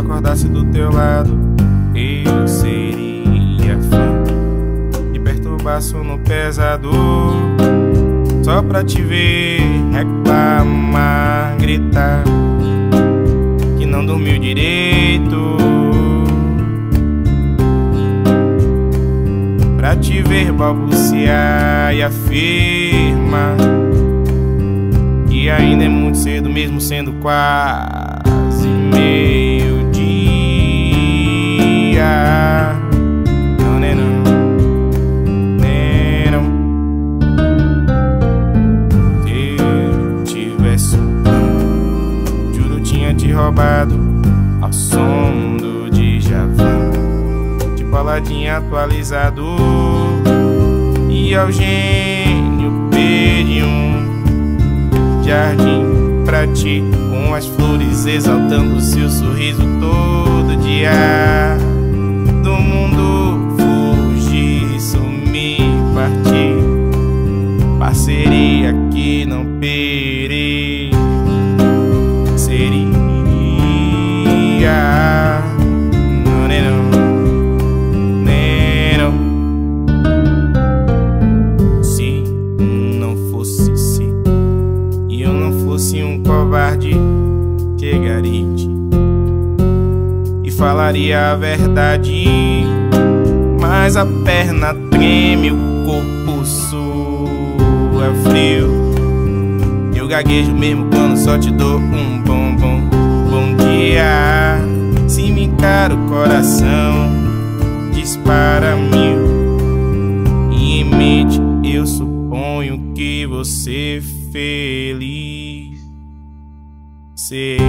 acordasse do teu lado, eu seria fã. De perturbar no pesado, só pra te ver reclamar, gritar que não dormiu direito. Pra te ver balbuciar e afirmar. E ainda é muito cedo, mesmo sendo quase. Juro tinha te roubado. Ao som do Djavan De baladinha atualizado. E ao gênio um jardim pra ti Com as flores exaltando seu sorriso todo dia. Do mundo fugir, sumir, partir Parceria que não perei fosse um covarde, chegaria e falaria a verdade. Mas a perna treme, o corpo sua frio. Eu gaguejo mesmo quando só te dou um bom, bom, bom dia. Se me encara o coração, dispara mil. E em mente eu suponho que você feliz seria.